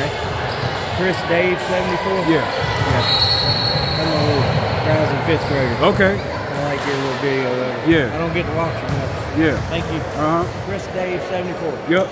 Okay. Chris Dave, 74? Yeah. I'm a little browsing fifth grader. Okay. I like your little video of it. Yeah. I don't get to watch it much. Yeah. Thank you. Uh huh. Chris Dave, 74. Yep.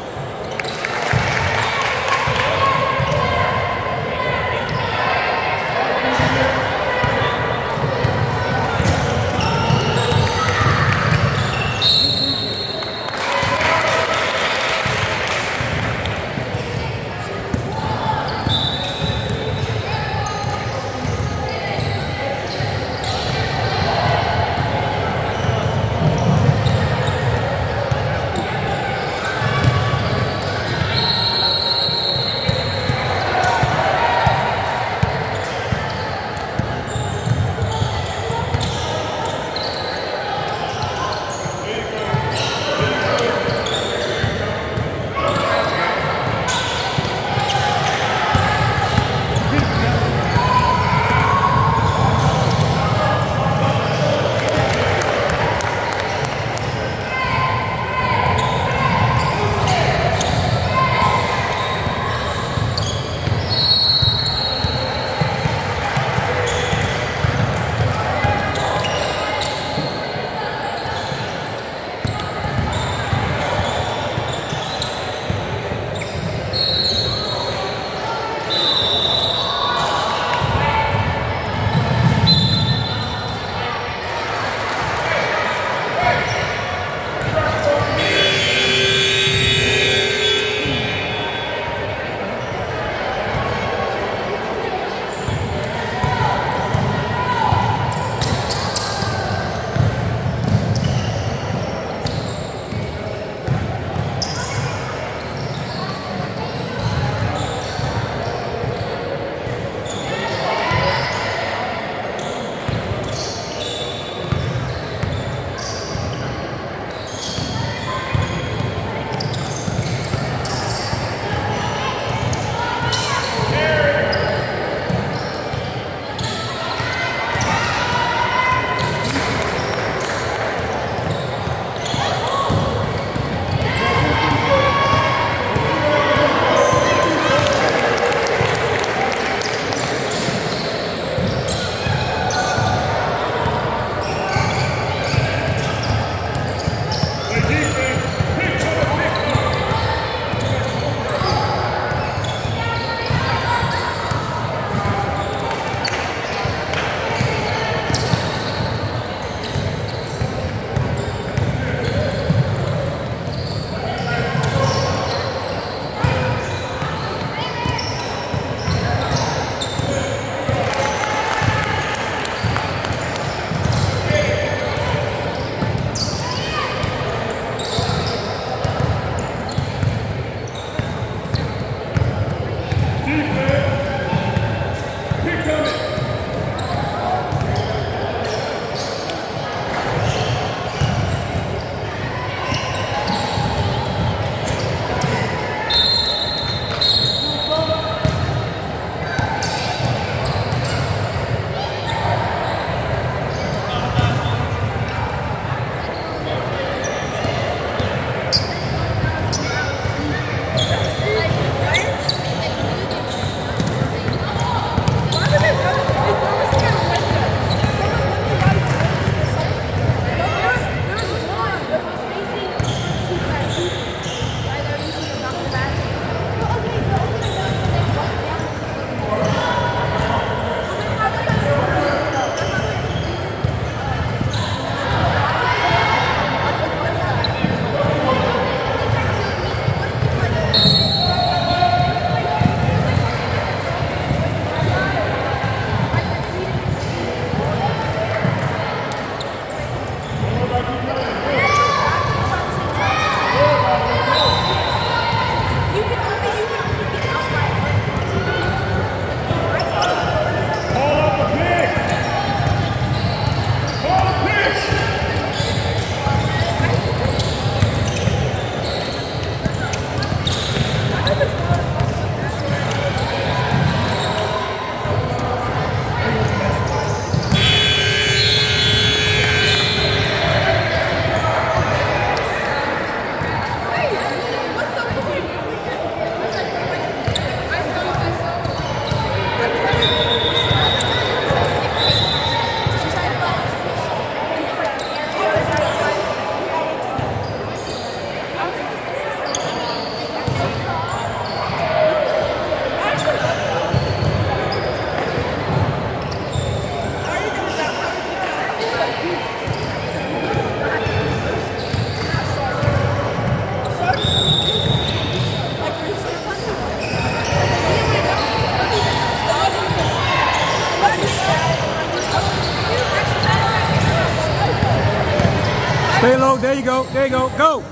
You go.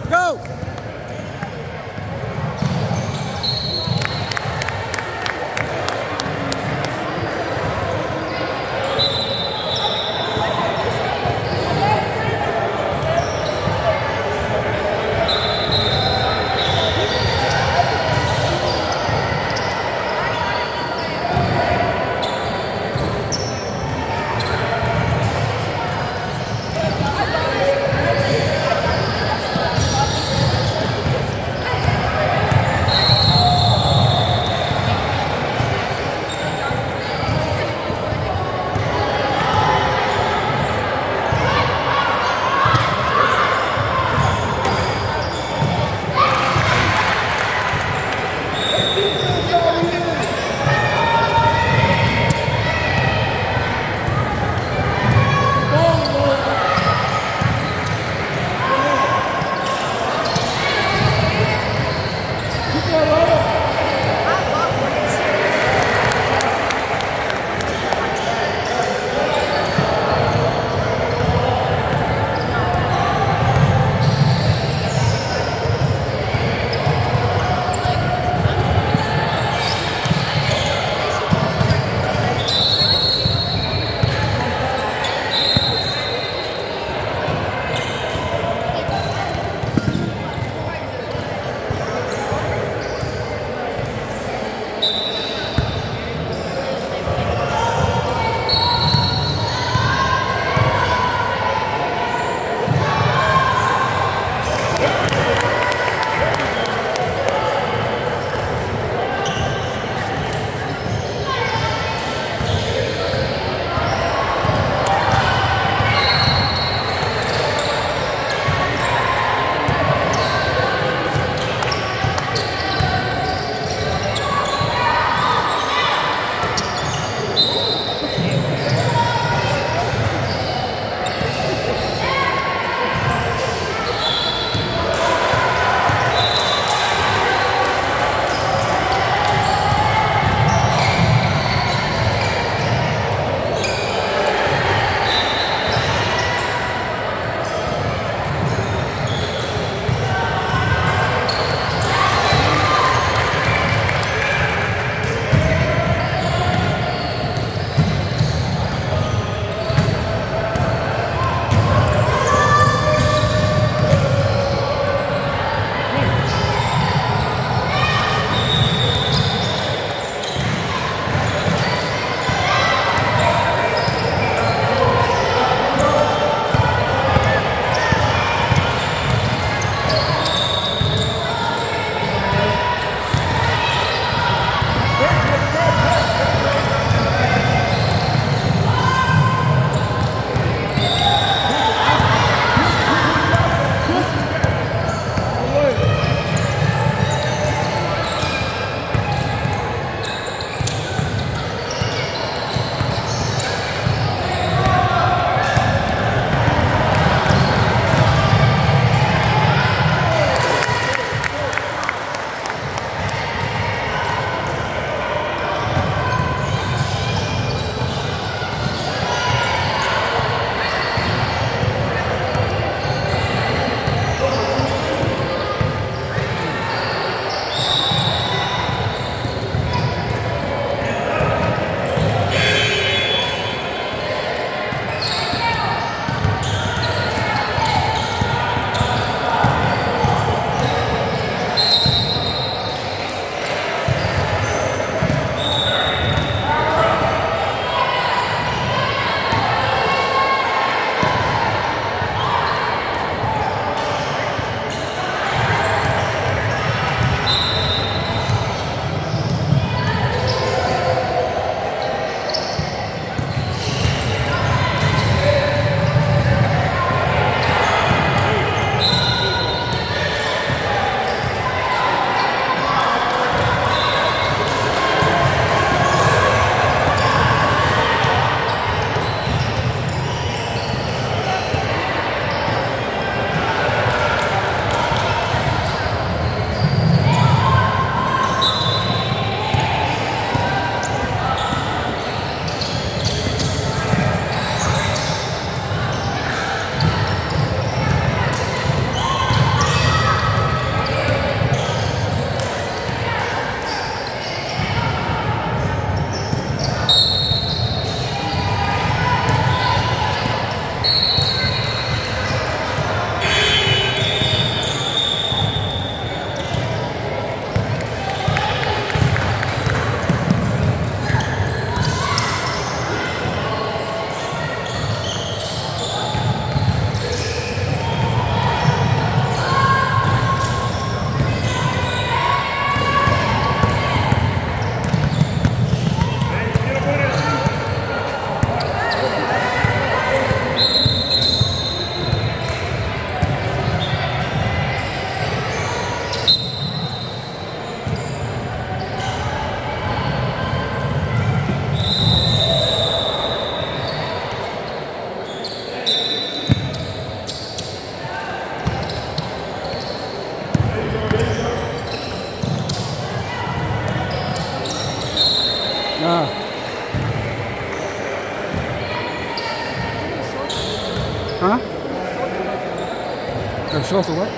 Or what?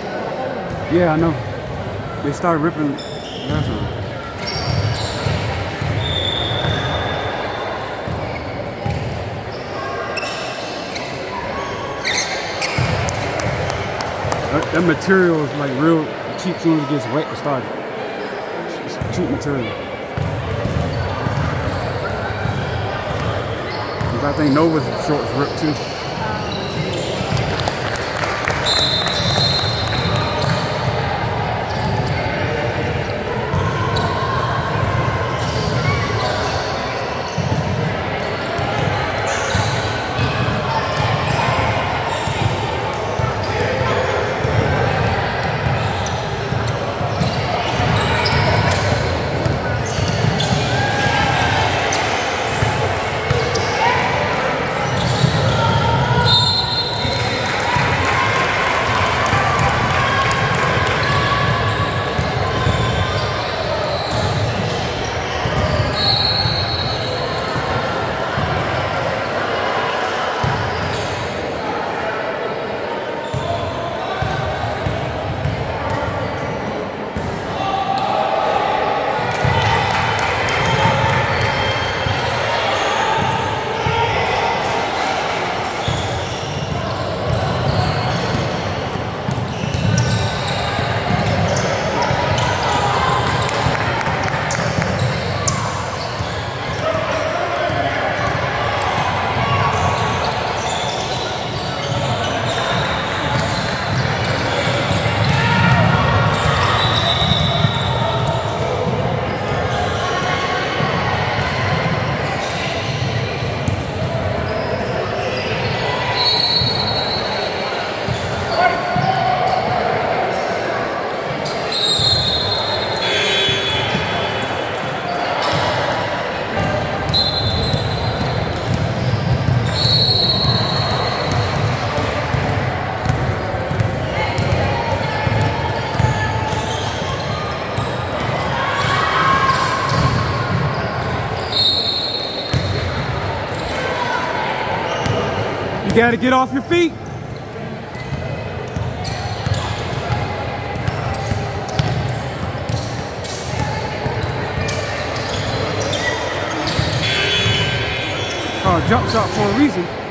Yeah, I know. They started ripping. That, that material is like real cheap soon as it gets wet to start. It's cheap material. I think Nova's shorts ripped too. You gotta get off your feet. Oh, jump shot for a reason.